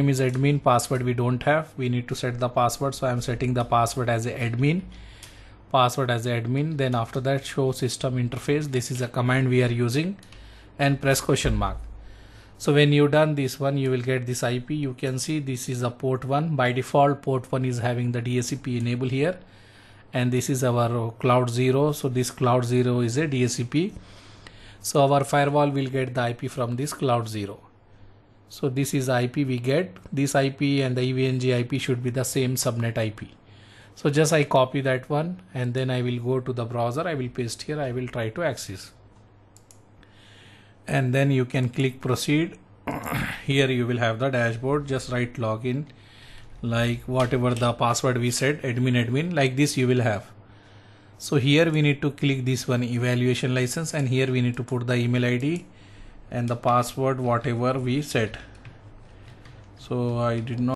name is admin password we don't have. We need to set the password so i'm setting the password as admin. Password as admin then after that show system interface. This is a command we are using. And press question mark. So when you done this one you will get this ip you can see this is a port one. By default port one is having the dhcp enable here. And this is our cloud zero. So this cloud zero is a dhcp so our firewall will get the ip from this cloud zero so this is ip we get. This ip and the EVE-NG ip should be the same subnet ip so just i copy that one and then i will go to the browser. I will paste here. I will try to access. And then you can click proceed. Here you will have the dashboard. Just write login. Like whatever the password we said admin admin like this you will have. So here we need to click this one evaluation license and here we need to put the email id and the password whatever we set. So I did not